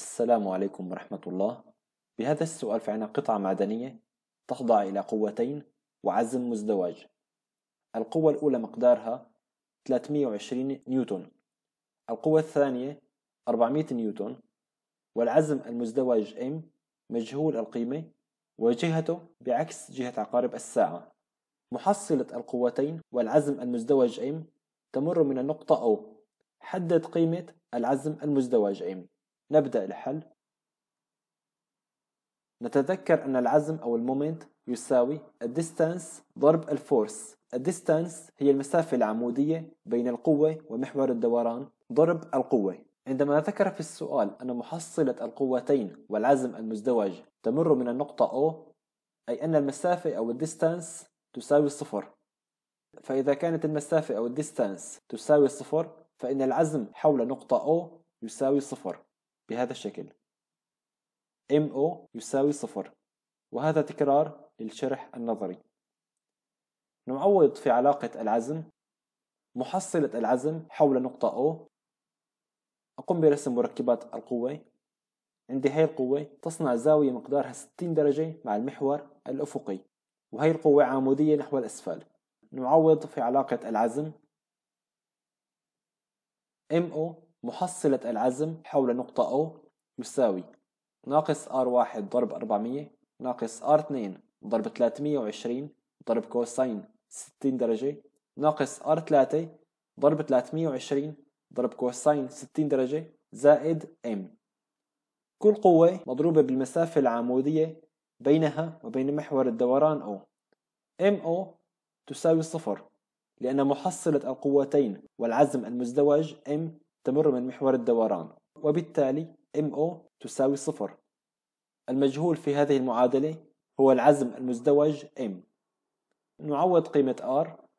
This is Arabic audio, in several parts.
السلام عليكم ورحمة الله. بهذا السؤال فعنا قطعة معدنية تخضع إلى قوتين وعزم مزدوج. القوة الأولى مقدارها 320 نيوتن. القوة الثانية 400 نيوتن. والعزم المزدوج M مجهول القيمة وجهته بعكس جهة عقارب الساعة. محصلة القوتين والعزم المزدوج M تمر من النقطة O حدد قيمة العزم المزدوج M. نبدأ الحل. نتذكر أن العزم أو ال moment يساوي ال distance ضرب ال force ال distance هي المسافة العمودية بين القوة ومحور الدوران ضرب القوة. عندما ذكر في السؤال أن محصلة القوتين والعزم المزدوج تمر من النقطة O أي أن المسافة أو ال distance تساوي صفر. فإذا كانت المسافة أو الديستانس تساوي صفر فإن العزم حول نقطة O يساوي صفر. بهذا الشكل. MO يساوي صفر. وهذا تكرار للشرح النظري. نعوض في علاقة العزم. محصلة العزم حول نقطة O. أقوم برسم مركبات القوة. عندي هاي القوة تصنع زاوية مقدارها 60 درجة مع المحور الأفقي. وهي القوة عمودية نحو الأسفل. نعوض في علاقة العزم. MO محصلة العزم حول نقطة O يساوي ناقص R1 ضرب 400 ناقص R2 ضرب 320 ضرب cosine 60 درجة ناقص R3 ضرب 320 ضرب cosine 60 درجة زائد M. كل قوة مضروبة بالمسافة العمودية بينها وبين محور الدوران O MO تساوي صفر لأن محصلة القوتين والعزم المزدوج M تمر من محور الدوران. وبالتالي MO تساوي صفر. المجهول في هذه المعادلة هو العزم المزدوج M. نعوض قيمة R.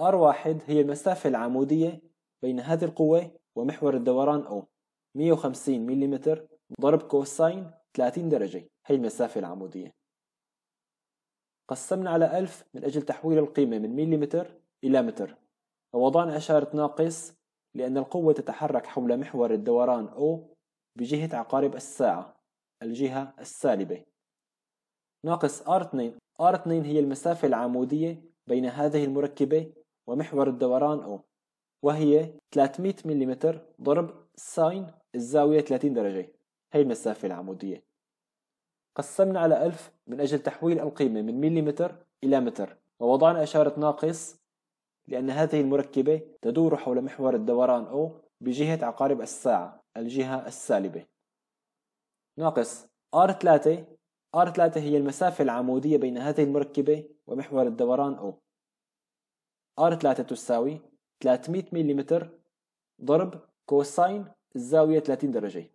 R1 هي المسافة العمودية بين هذه القوة ومحور الدوران O. 150 ملم ضرب كوساين 30 درجة. هي المسافة العمودية. قسمنا على 1000 من أجل تحويل القيمة من ملم إلى متر. ووضعنا إشارة ناقص لأن القوة تتحرك حول محور الدوران O بجهة عقارب الساعة الجهة السالبة. ناقص R2 R2 هي المسافة العمودية بين هذه المركبة ومحور الدوران O وهي 300 ملم ضرب ساين الزاوية 30 درجة. هي المسافة العمودية. قسمنا على 1000 من أجل تحويل القيمة من مليمتر إلى متر ووضعنا إشارة ناقص لأن هذه المركبة تدور حول محور الدوران O بجهة عقارب الساعة الجهة السالبة. ناقص R3 R3 هي المسافة العمودية بين هذه المركبة ومحور الدوران O R3 تساوي 300 ملم ضرب كوساين الزاوية 30 درجة.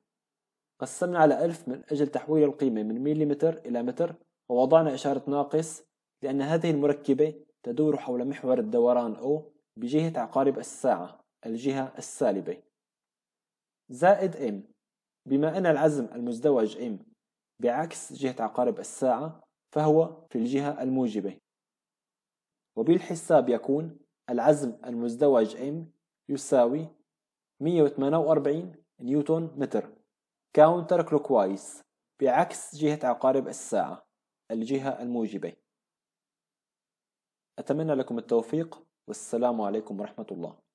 قسمنا على 1000 من أجل تحويل القيمة من مليمتر إلى متر ووضعنا إشارة ناقص لأن هذه المركبة تدور حول محور الدوران O بجهة عقارب الساعة الجهة السالبة. زائد M. بما أن العزم المزدوج M بعكس جهة عقارب الساعة فهو في الجهة الموجبة. وبالحساب يكون العزم المزدوج M يساوي 148 نيوتن متر. counter clockwise بعكس جهة عقارب الساعة الجهة الموجبة. أتمنى لكم التوفيق والسلام عليكم ورحمة الله.